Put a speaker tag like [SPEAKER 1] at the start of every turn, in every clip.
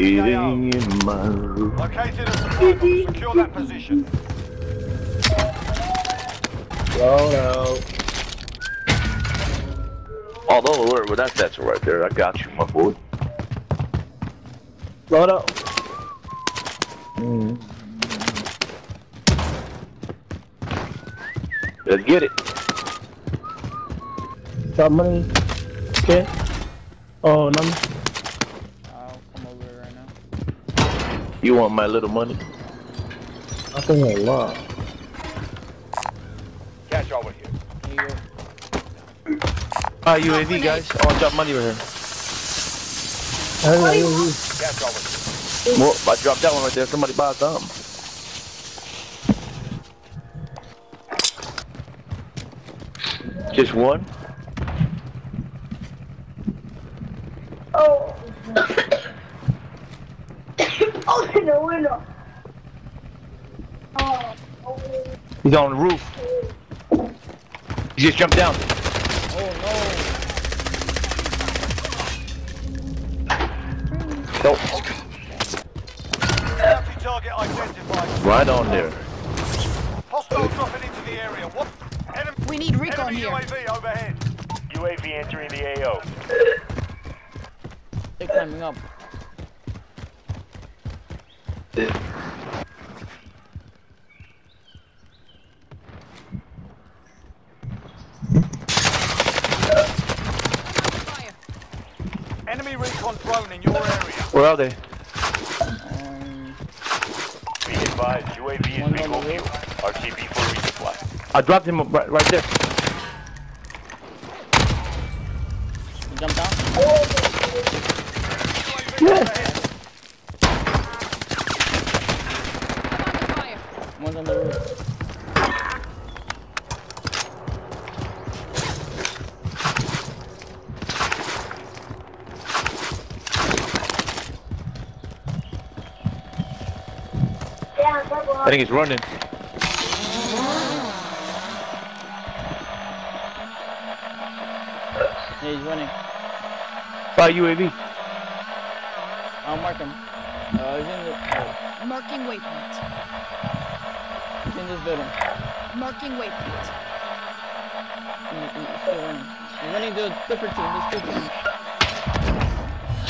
[SPEAKER 1] target to the AO.
[SPEAKER 2] Eating in my room.
[SPEAKER 1] Located a supply. Secure that position.
[SPEAKER 3] Load out.
[SPEAKER 2] Oh, don't worry, well, that's that's right there. I got you, my boy.
[SPEAKER 3] Load out. Mm.
[SPEAKER 2] Let's get it.
[SPEAKER 3] Money. Okay. Oh, none.
[SPEAKER 2] You want my little money?
[SPEAKER 3] I think a lot.
[SPEAKER 1] Catch over here.
[SPEAKER 4] Here you go.
[SPEAKER 2] Ah, UAV, guys. I want to drop money right here.
[SPEAKER 3] Hey, hey, hey.
[SPEAKER 1] Catch over here.
[SPEAKER 2] Well, I dropped that one right there. Somebody buy something. Just one?
[SPEAKER 5] Oh. Open the window. Oh.
[SPEAKER 2] He's on the roof. He just jumped down.
[SPEAKER 4] Oh
[SPEAKER 2] Nope.
[SPEAKER 1] Target identified.
[SPEAKER 2] Right on there.
[SPEAKER 1] Hostile dropping into the area. What? Enemy,
[SPEAKER 6] We need recon
[SPEAKER 1] enemy
[SPEAKER 6] here.
[SPEAKER 1] UAV overhead. UAV entering the AO.
[SPEAKER 4] They're climbing up.
[SPEAKER 6] Fire.
[SPEAKER 1] Enemy recon drone in your area.
[SPEAKER 2] Where are they?
[SPEAKER 4] Um,
[SPEAKER 1] Be advised, UAV is
[SPEAKER 4] One
[SPEAKER 1] bingo
[SPEAKER 4] on the
[SPEAKER 1] fuel. RTB for resupply.
[SPEAKER 2] I dropped him right, right there.
[SPEAKER 4] you jump down.
[SPEAKER 6] I'm under fire.
[SPEAKER 4] One's on the roof.
[SPEAKER 5] Yeah, double
[SPEAKER 2] I think he's running.
[SPEAKER 4] Yeah, he's running.
[SPEAKER 2] By UAV.
[SPEAKER 4] I'll mark him. Uh, he's in the. Oh,
[SPEAKER 6] Marking waypoint.
[SPEAKER 4] he's in this building.
[SPEAKER 6] Marking waypoint.
[SPEAKER 4] He, he's still running. He's running to a different team. There's two teams.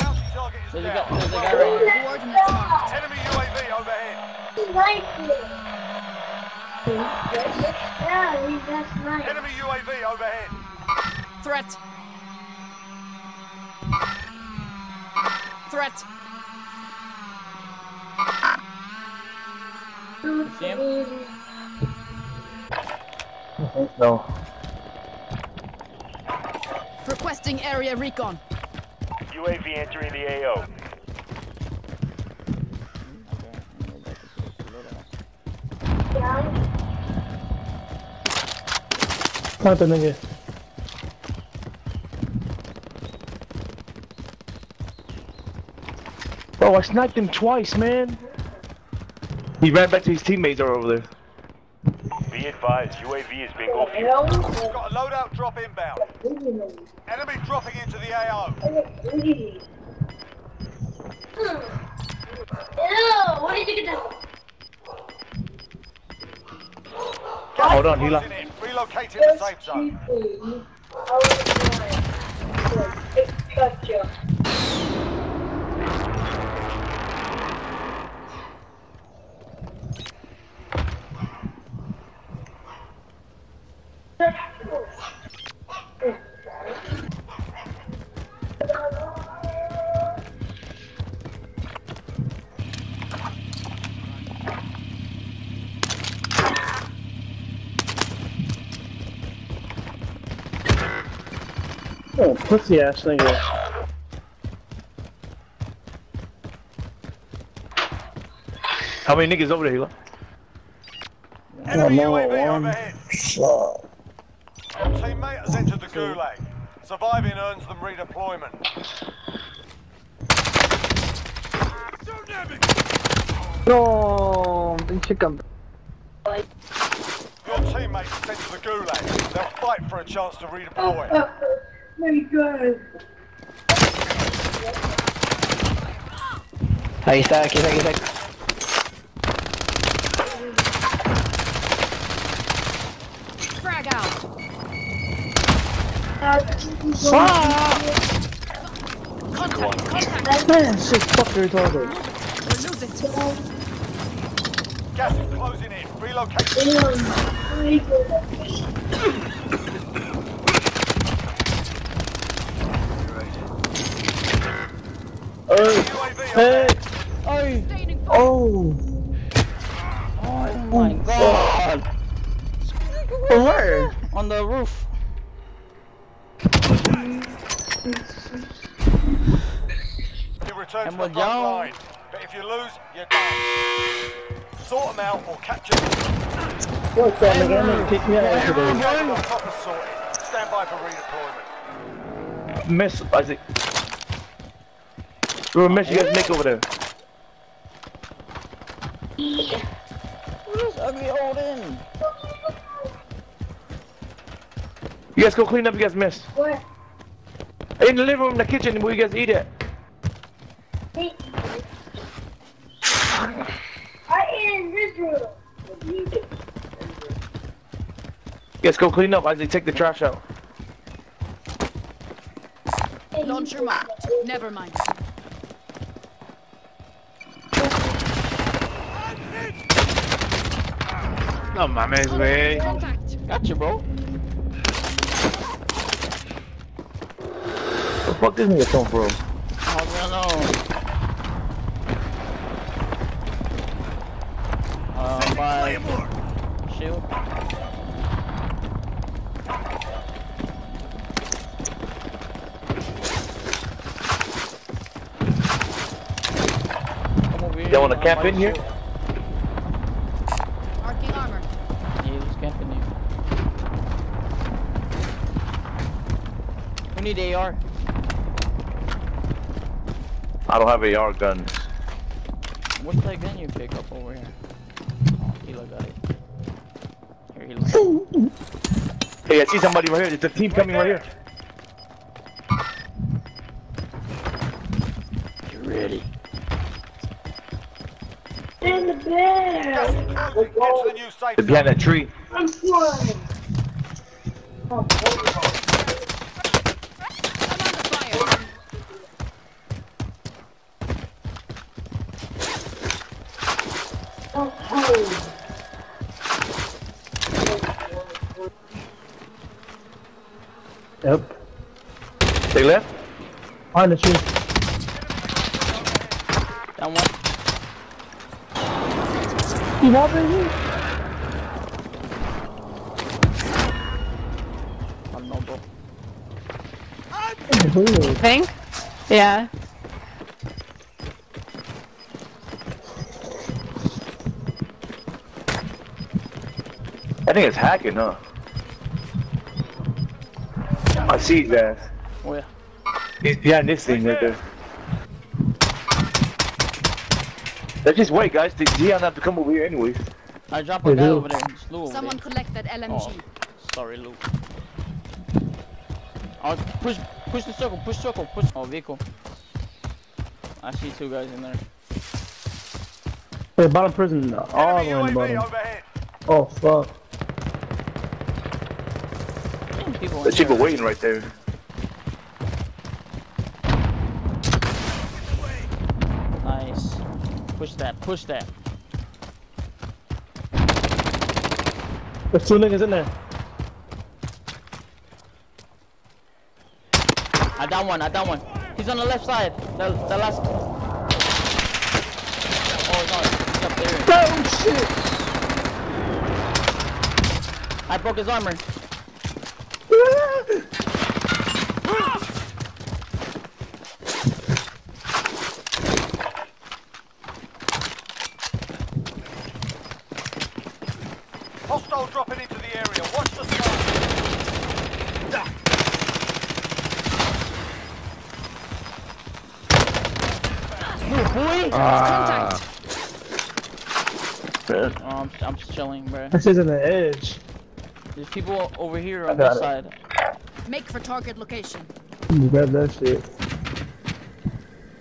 [SPEAKER 1] Bounty target is
[SPEAKER 4] There's a guy, there's a guy right here.
[SPEAKER 1] Enemy UAV overhead.
[SPEAKER 5] Yeah, he's that's nice.
[SPEAKER 1] Enemy UAV overhead.
[SPEAKER 6] Threat. Threat.
[SPEAKER 4] See him?
[SPEAKER 3] No.
[SPEAKER 6] Requesting area recon.
[SPEAKER 1] UAV entering the AO.
[SPEAKER 3] Mata nigga.
[SPEAKER 2] Bro, I sniped him twice, man. He ran back to his teammates that are over there.
[SPEAKER 1] Be advised, UAV is bingo fuel. Got a loadout drop inbound. Enemy dropping into the AO.
[SPEAKER 5] Ew, what did you get that?
[SPEAKER 2] Hold on, Hila.
[SPEAKER 1] Relocating the safe zone.
[SPEAKER 3] Oh, pussy ass nigga.
[SPEAKER 2] How many niggas over there, Hila?
[SPEAKER 1] Enemy
[SPEAKER 3] no,
[SPEAKER 1] UAV
[SPEAKER 3] one.
[SPEAKER 1] overhead.
[SPEAKER 3] Fuck.
[SPEAKER 1] Your teammate has entered the gulag. Surviving earns them redeployment.
[SPEAKER 3] No, pinche camp.
[SPEAKER 1] Your teammate is sent to the gulag. They'll fight for a chance to redeploy. Oh, oh.
[SPEAKER 5] My god.
[SPEAKER 3] Ahí está, aquí está, aquí está.
[SPEAKER 6] Frag out. Ah! Contact, contact.
[SPEAKER 3] Man, shit, fucker retarded.
[SPEAKER 6] We're losing.
[SPEAKER 1] Gas is closing in. Relocation.
[SPEAKER 3] Hey,
[SPEAKER 1] UAV
[SPEAKER 3] hey,
[SPEAKER 4] Oh,
[SPEAKER 6] Staining fire.
[SPEAKER 3] oh,
[SPEAKER 4] oh Oh my god.
[SPEAKER 3] from where?
[SPEAKER 4] On the roof.
[SPEAKER 1] You return to
[SPEAKER 4] And
[SPEAKER 1] the
[SPEAKER 4] we're
[SPEAKER 1] front line. But if you lose, you're done. Sort them out or capture them.
[SPEAKER 3] What's that, nigga? That nigga me out yesterday.
[SPEAKER 1] Got copper sorted. Stand by for redeployment.
[SPEAKER 2] Miss Isaac. We're miss you guys make over there.
[SPEAKER 4] Where's ugly old in?
[SPEAKER 2] You guys go clean up. You guys missed.
[SPEAKER 5] Where?
[SPEAKER 2] In the living room, in the kitchen, where you guys eat at.
[SPEAKER 5] I ate in this room.
[SPEAKER 2] You guys go clean up. Isaac, take the trash out.
[SPEAKER 6] Launcher marked. Never mind.
[SPEAKER 2] No mames, güey.
[SPEAKER 6] Contact.
[SPEAKER 4] Gotcha, bro.
[SPEAKER 2] The fuck this nigga come from?
[SPEAKER 4] I don't know. Uh, by shield. Come over here.
[SPEAKER 2] Y'all wanna
[SPEAKER 4] I'll
[SPEAKER 2] camp in
[SPEAKER 4] the
[SPEAKER 2] here?
[SPEAKER 4] Need AR.
[SPEAKER 2] I don't have AR guns.
[SPEAKER 4] What's that gun you pick up over here? Oh, Hilo got it. Here, Hilo.
[SPEAKER 2] Hey, I see somebody right here. There's a team coming right here.
[SPEAKER 4] You ready?
[SPEAKER 5] In the
[SPEAKER 1] Gas
[SPEAKER 5] bed.
[SPEAKER 1] is closing. Get to the new safe
[SPEAKER 2] They're behind that tree.
[SPEAKER 5] I'm flying.
[SPEAKER 6] Oh,
[SPEAKER 5] I'm
[SPEAKER 3] Yep.
[SPEAKER 2] They left?
[SPEAKER 3] On the tree.
[SPEAKER 4] Down one.
[SPEAKER 3] You have it here?
[SPEAKER 4] I don't know, bro.
[SPEAKER 3] Ooh.
[SPEAKER 7] Think? Yeah.
[SPEAKER 2] I think it's hacking, huh? I see his ass.
[SPEAKER 4] Where?
[SPEAKER 2] He's behind this thing right there. Let's just wait, guys. The Dion have to come over here anyways.
[SPEAKER 4] I drop a
[SPEAKER 3] Hey,
[SPEAKER 4] guy over there. It's Lou over
[SPEAKER 6] Someone
[SPEAKER 4] there.
[SPEAKER 6] collect that LMG.
[SPEAKER 4] Oh, sorry, Lou. Oh, push, push the circle, push circle, push. Oh, vehicle. I see two guys in there.
[SPEAKER 3] Hey, bottom prison. All the way in the
[SPEAKER 1] UAV
[SPEAKER 3] bottom.
[SPEAKER 1] overhead.
[SPEAKER 3] Oh, fuck.
[SPEAKER 4] Damn, people
[SPEAKER 2] There's people waiting right there.
[SPEAKER 4] Nice. Push that, push that.
[SPEAKER 3] There's two niggas in there.
[SPEAKER 4] I down one, I down one. He's on the left side. The, the last. Oh, no, he's up there.
[SPEAKER 3] Oh, shit!
[SPEAKER 4] I broke his armor.
[SPEAKER 1] Hostile dropping into the area. Watch the sky.
[SPEAKER 4] Boy!
[SPEAKER 6] Contact. Ah.
[SPEAKER 2] Man.
[SPEAKER 4] Oh, I'm, I'm chilling, bro.
[SPEAKER 3] This isn't the edge.
[SPEAKER 4] There's people over here on this
[SPEAKER 3] it.
[SPEAKER 4] side.
[SPEAKER 6] Make for target location.
[SPEAKER 3] You grab that shit.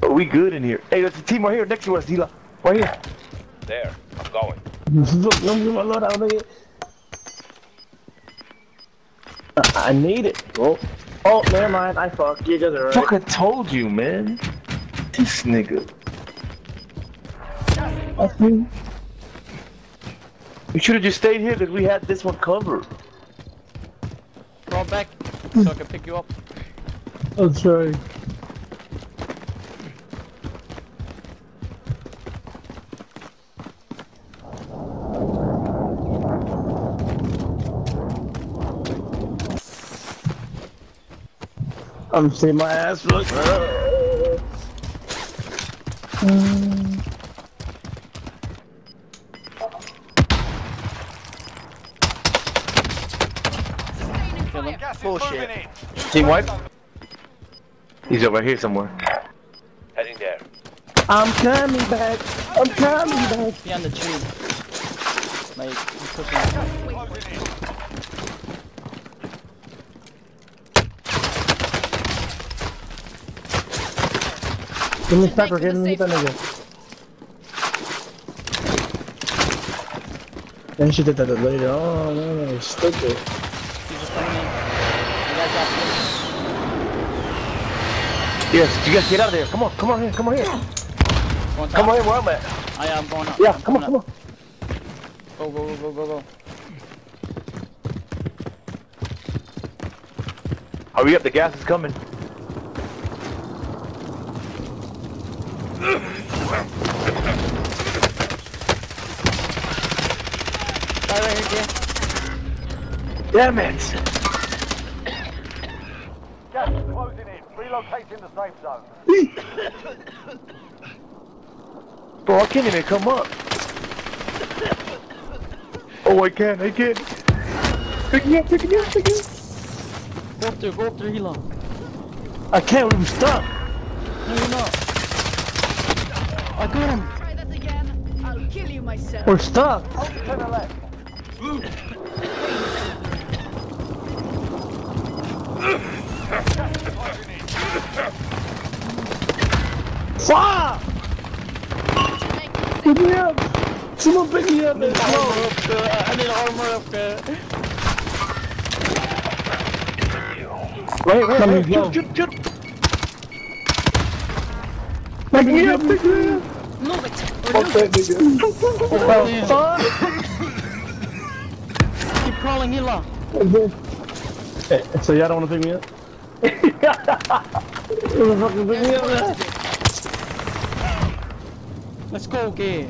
[SPEAKER 2] Oh, we good in here. Hey, there's a team right here next to us, D-Lock. Right here.
[SPEAKER 7] There, I'm going.
[SPEAKER 3] Look, don't give my load out nigga. I, I need it. Oh, oh, never mind. I fucked. You guys are right.
[SPEAKER 2] Fuck, I told you, man. This nigga.
[SPEAKER 3] That's me.
[SPEAKER 2] We should have just stayed here because we had this one covered.
[SPEAKER 4] Crawl back so I can pick you up.
[SPEAKER 3] That's right. I'm seeing my ass look.
[SPEAKER 4] Kill him.
[SPEAKER 1] Gas is
[SPEAKER 4] Bullshit.
[SPEAKER 1] moving in.
[SPEAKER 2] Team wipe? He's over here somewhere.
[SPEAKER 7] Heading there.
[SPEAKER 3] I'm coming back. I'm coming back.
[SPEAKER 4] Behind the tree. Like, he's pushing.
[SPEAKER 1] Closing in.
[SPEAKER 3] Give me sniper. Give me that nigga. Then she did that later. Oh no, stupid.
[SPEAKER 4] He's just coming in. You guys got
[SPEAKER 2] Yes, you guys get out of there. Come on, come on here, come on here. Come on here where I'm at.
[SPEAKER 4] Oh, I'm going up.
[SPEAKER 3] Yeah,
[SPEAKER 4] I'm
[SPEAKER 3] come on,
[SPEAKER 4] going
[SPEAKER 3] come on.
[SPEAKER 4] Go, go, go, go, go, go.
[SPEAKER 2] Hurry up, the gas is coming.
[SPEAKER 4] Guy right here,
[SPEAKER 2] Damn it.
[SPEAKER 1] Gas is closing in. Relocating the safe zone.
[SPEAKER 2] Bro, I can't even come up. Oh, I can, I can. Pick me up, pick me up, pick me up.
[SPEAKER 4] Go up there, go up there, Hilo.
[SPEAKER 3] I can't. We're stuck.
[SPEAKER 4] No, you're not. I got him.
[SPEAKER 6] Try that again. I'll kill you myself.
[SPEAKER 3] We're stuck.
[SPEAKER 1] To the left. Closing
[SPEAKER 3] Fuck! Pick me up. Someone pick me up. Let's go.
[SPEAKER 4] Armor up. I need armor.
[SPEAKER 2] Right, right,
[SPEAKER 3] Come
[SPEAKER 2] shoot.
[SPEAKER 3] Pick me up. Pick me up.
[SPEAKER 6] Move it.
[SPEAKER 3] Fuck that nigga.
[SPEAKER 4] Oh,
[SPEAKER 3] Fuck.
[SPEAKER 4] Keep crawling, Hilo.
[SPEAKER 3] Hey, so y'all don't want to pick me up? You wanna fucking pick me up, man?
[SPEAKER 4] Let's go, gay.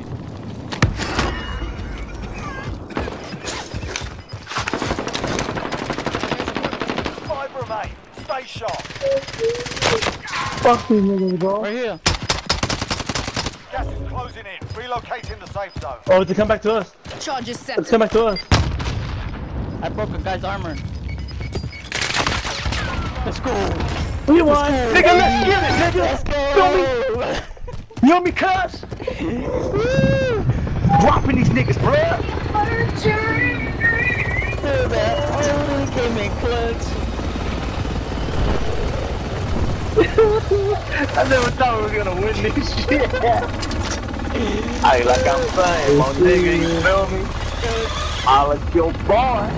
[SPEAKER 1] Five remain. Stay sharp.
[SPEAKER 3] Fuck these niggas, bro.
[SPEAKER 4] Right here.
[SPEAKER 1] Gas is closing in. Relocating the safe zone.
[SPEAKER 3] Oh, to come back to us.
[SPEAKER 6] Charges set.
[SPEAKER 3] Let's come back to us.
[SPEAKER 4] I broke a guy's armor. Let's go.
[SPEAKER 3] We won.
[SPEAKER 2] Nigga, let's get it, nigga.
[SPEAKER 4] Let's go.
[SPEAKER 2] You know me, cuz? Dropping these niggas, bruh.
[SPEAKER 4] Dude, that oh, came in clutch.
[SPEAKER 2] I never thought we were gonna win this shit. Hey, like I'm saying, my nigga, you feel me? I like your boy.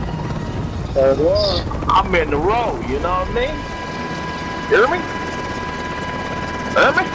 [SPEAKER 2] I'm in the road, you know what I mean? Hear me? Hear me?